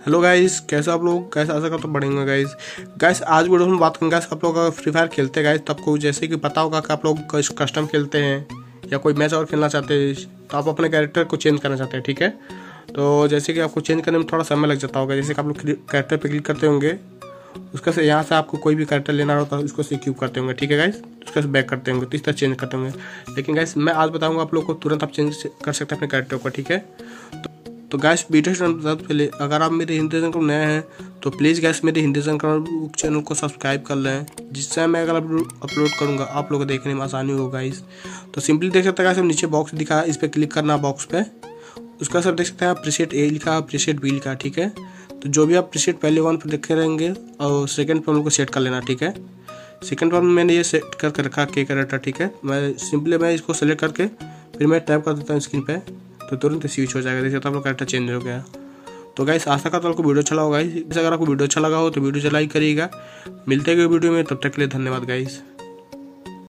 Hello guys कैसे आप लोग? कैसे आशा करते बढ़ेंगे गाइस गाइस आज वीडियो में बात करेंगे आप लोग अगर फ्री फायर खेलते हैं गाइस तो आपको जैसे कि पता होगा कि आप लोग कस्टम खेलते हैं या कोई मैच और खेलना चाहते हैं तो आप अपने कैरेक्टर को चेंज करना चाहते हैं, ठीक है? तो जैसे कि आपको चेंज करने में थोड़ा समय लग जाता होगा, जैसे कि आप लोग कैरेक्टर पर क्लिक करते होंगे, उसका से यहाँ से आपको कोई भी कैरेक्टर लेना होता है उसको से क्यूब करते होंगे, ठीक है गाइस उसका से बैक करते होंगे तो इस तरह चेंज करते होंगे। लेकिन गाइस मैं आज बताऊँगा आप लोग को तुरंत आप चेंज कर सकते हैं अपने कैरेक्टर को, ठीक है? तो तो गैस वीडियो से पहले, अगर आप मेरे हिंदी को नए हैं तो प्लीज़ गैस मेरे हिंदी चैनल चैनल को सब्सक्राइब कर लें, जिससे मैं अगर अपलोड करूँगा, आप लोगों को देखने में आसानी होगा गाइस तो सिंपली देख सकते हैं सब नीचे बॉक्स दिखा है इस पर क्लिक करना बॉक्स पे। उसका सब देख सकते हैं प्रीसेट ए लिखा प्रीसेट बी लिखा, ठीक है? तो जो भी आप प्रीसेट पहले वन पर देखे रहेंगे, और सेकेंड पर उनको सेट कर लेना, ठीक है? सेकेंड पर मैंने ये सेट करके रखा के करेक्टर ठीक है? मैं सिंपली मैं इसको सेलेक्ट करके, फिर मैं टाइप कर देता हूँ स्क्रीन पे। तो तुरंत स्विच हो जाएगा। देखिए तो आप लोग कैरेक्टर चेंज हो गया। तो गाइस आशा करता आपको वीडियो अच्छा लगा गाइस अगर आपको वीडियो अच्छा लगा हो तो वीडियो लाइक करिएगा। मिलते गए वीडियो में। तब तक के लिए धन्यवाद गाइस